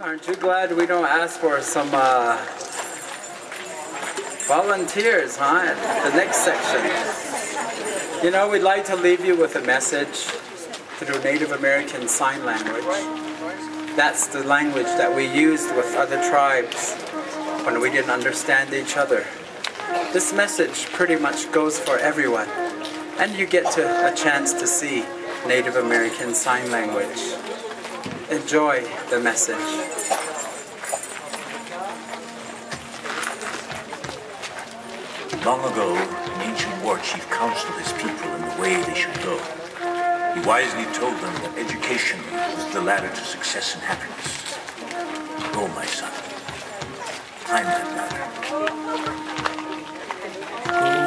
Aren't you glad we don't ask for some uh, volunteers, huh? The next section. You know, we'd like to leave you with a message through Native American Sign Language. That's the language that we used with other tribes when we didn't understand each other. This message pretty much goes for everyone. And you get to, a chance to see Native American Sign Language. Enjoy the message. Long ago, an ancient war chief counseled his people in the way they should go. He wisely told them that education was the ladder to success and happiness. Go, my son. Climb that ladder. Go,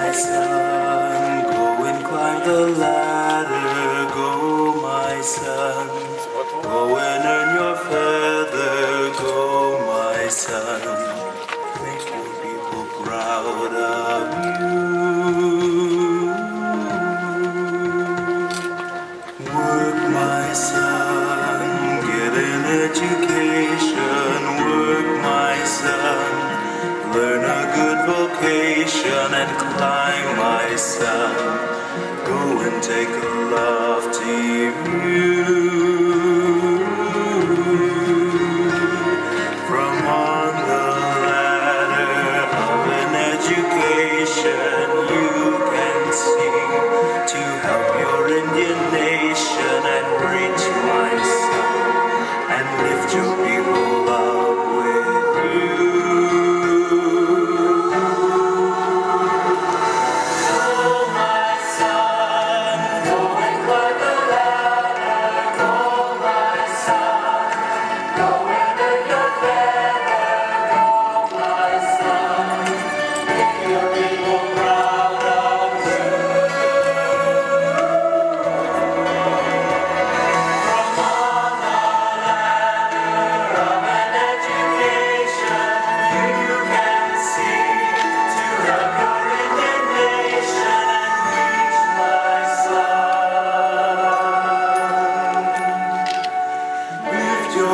my son, go and climb the ladder, go, my son. Your feather, go, oh my son. Make your people proud of you. Work, my son, get an education. Work, my son. Learn a good vocation and climb, my son. Go and take a lofty view. Education,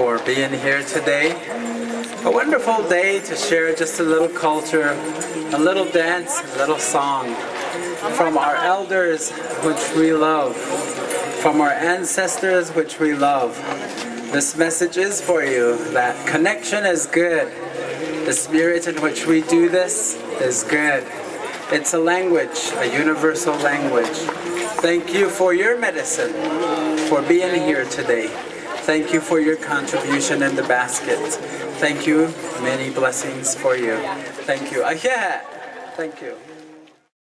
for being here today. A wonderful day to share just a little culture, a little dance, a little song from our elders, which we love, from our ancestors, which we love. This message is for you that connection is good. The spirit in which we do this is good. It's a language, a universal language. Thank you for your medicine, for being here today. Thank you for your contribution in the basket. Thank you. Many blessings for you. Thank you. Ah, yeah. Thank you.